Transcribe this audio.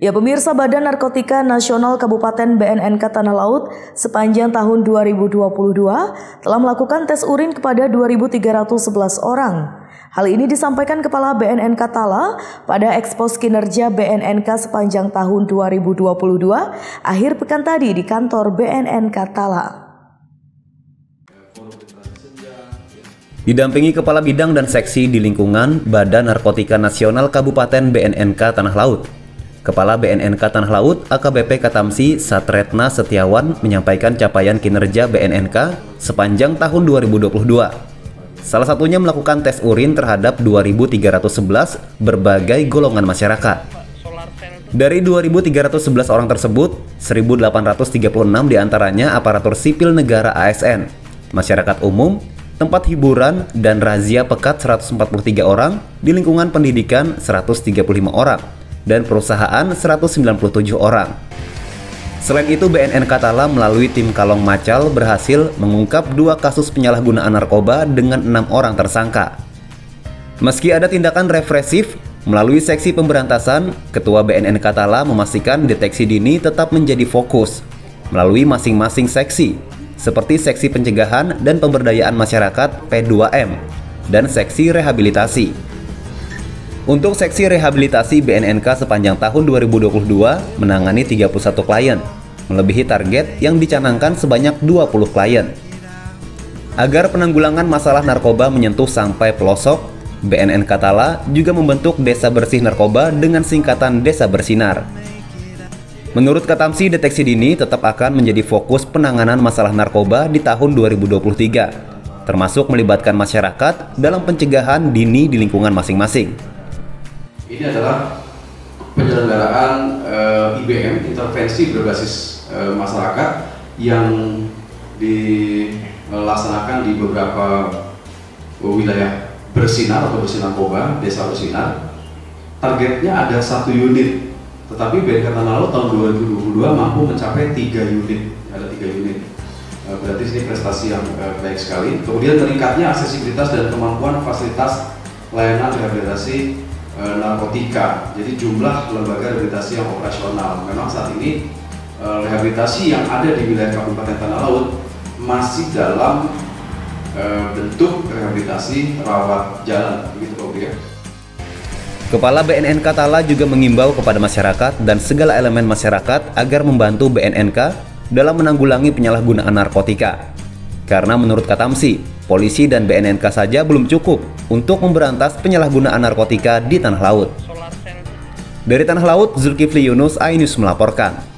Ya pemirsa Badan Narkotika Nasional Kabupaten BNNK Tanah Laut sepanjang tahun 2022 telah melakukan tes urin kepada 2.311 orang. Hal ini disampaikan Kepala BNNK Tala pada ekspos kinerja BNNK sepanjang tahun 2022 akhir pekan tadi di kantor BNNK Tala. Didampingi Kepala Bidang dan Seksi di lingkungan Badan Narkotika Nasional Kabupaten BNNK Tanah Laut, Kepala BNNK Tanah Laut AKBP Katamsi Satretna Setiawan menyampaikan capaian kinerja BNNK sepanjang tahun 2022. Salah satunya melakukan tes urin terhadap 2.311 berbagai golongan masyarakat. Dari 2.311 orang tersebut, 1.836 di antaranya aparatur sipil negara ASN, masyarakat umum, tempat hiburan, dan razia pekat 143 orang, di lingkungan pendidikan 135 orang, dan perusahaan 197 orang. Selain itu, BNN Katala melalui tim Kalong Macal berhasil mengungkap dua kasus penyalahgunaan narkoba dengan enam orang tersangka. Meski ada tindakan represif, melalui seksi pemberantasan, Ketua BNN Katala memastikan deteksi dini tetap menjadi fokus melalui masing-masing seksi, seperti seksi pencegahan dan pemberdayaan masyarakat P2M dan seksi rehabilitasi. Untuk seksi rehabilitasi BNNK sepanjang tahun 2022 menangani 31 klien, melebihi target yang dicanangkan sebanyak 20 klien. Agar penanggulangan masalah narkoba menyentuh sampai pelosok, BNN Katala juga membentuk Desa Bersih Narkoba dengan singkatan Desa Bersinar. Menurut Katamsi, deteksi dini tetap akan menjadi fokus penanganan masalah narkoba di tahun 2023, termasuk melibatkan masyarakat dalam pencegahan dini di lingkungan masing-masing ini adalah penyelenggaraan e, eh, IBM intervensi berbasis e, masyarakat yang dilaksanakan di beberapa wilayah bersinar atau bersinar narkoba, desa bersinar. Targetnya ada satu unit, tetapi BNK Laut tahun 2022 mampu mencapai tiga unit, ada tiga unit. E, berarti ini prestasi yang baik sekali. Kemudian meningkatnya aksesibilitas dan kemampuan fasilitas layanan rehabilitasi e, narkotika. Jadi jumlah lembaga rehabilitasi yang operasional. Memang saat ini e, rehabilitasi yang ada di wilayah Kabupaten Tanah Laut masih dalam e, bentuk rehabilitasi rawat jalan, begitu Pak ya. Kepala BNNK Tala juga mengimbau kepada masyarakat dan segala elemen masyarakat agar membantu BNNK dalam menanggulangi penyalahgunaan narkotika. Karena menurut Katamsi, polisi dan BNNK saja belum cukup untuk memberantas penyalahgunaan narkotika di tanah laut. Dari tanah laut, Zulkifli Yunus, Ainus melaporkan.